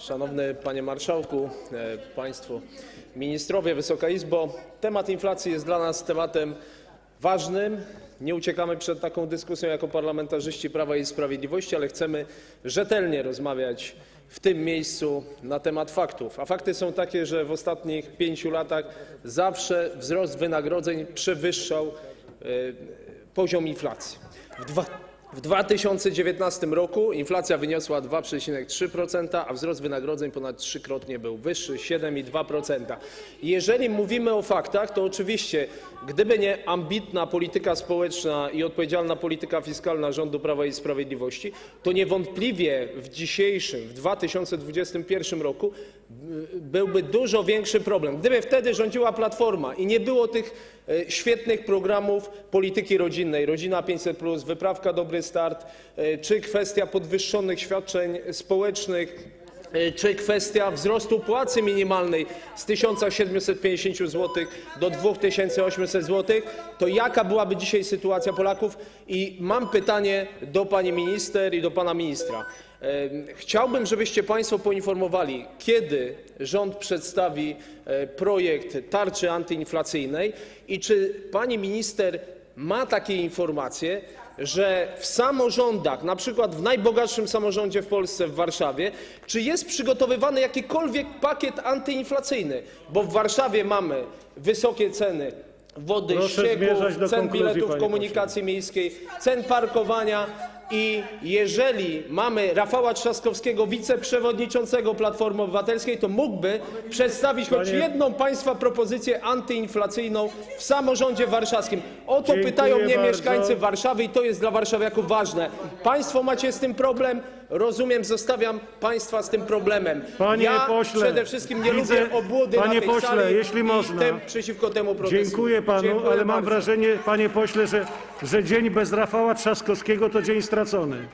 Szanowny Panie Marszałku, e, Państwo Ministrowie, Wysoka Izbo! Temat inflacji jest dla nas tematem ważnym. Nie uciekamy przed taką dyskusją jako parlamentarzyści Prawa i Sprawiedliwości, ale chcemy rzetelnie rozmawiać w tym miejscu na temat faktów. A fakty są takie, że w ostatnich pięciu latach zawsze wzrost wynagrodzeń przewyższał e, poziom inflacji. W dwa- W 2019 roku inflacja wyniosła 2,3%, a wzrost wynagrodzeń ponad trzykrotnie był wyższy 7,2%. Jeżeli mówimy o faktach, to oczywiście gdyby nie ambitna polityka społeczna i odpowiedzialna polityka fiskalna rządu Prawa i Sprawiedliwości, to niewątpliwie w dzisiejszym, w 2021 roku byłby dużo większy problem. Gdyby wtedy rządziła Platforma i nie było tych e, świetnych programów polityki rodzinnej, Rodzina 500+, Wyprawka Dobry Start, e, czy kwestia podwyższonych świadczeń społecznych, czy kwestia wzrostu płacy minimalnej z 1750 zł do 2800 zł, to jaka byłaby dzisiaj sytuacja Polaków? I mam pytanie do pani minister i do pana ministra. Chciałbym, żebyście Państwo poinformowali, kiedy rząd przedstawi e, projekt tarczy antyinflacyjnej i czy pani minister ma takie informacje, że w samorządach, na przykład w najbogatszym samorządzie w Polsce, w Warszawie, czy jest przygotowywany jakikolwiek pakiet antyinflacyjny? Bo w Warszawie mamy wysokie ceny wody, Proszę ścieków, zmierzać do cen konkluzji, biletów panie komunikacji miejskiej, cen parkowania. I jeżeli mamy Rafała Trzaskowskiego, wiceprzewodniczącego Platformy Obywatelskiej, to mógłby przedstawić choć jedną państwa propozycję antyinflacyjną w samorządzie warszawskim. O to Dziękuję pytają mnie bardzo. mieszkańcy Warszawy i to jest dla warszawiaków ważne. Państwo macie z tym problem? Rozumiem, zostawiam państwa z tym problemem. Panie ja pośle, przede wszystkim nie widzę- lubię obłudy panie na tej pośle, sali jeśli i można. Przeciwko temu protestuję. Dziękuję panu, Dziękuję ale mam bardzo. wrażenie, panie pośle, że, że dzień bez Rafała Trzaskowskiego to dzień stracony.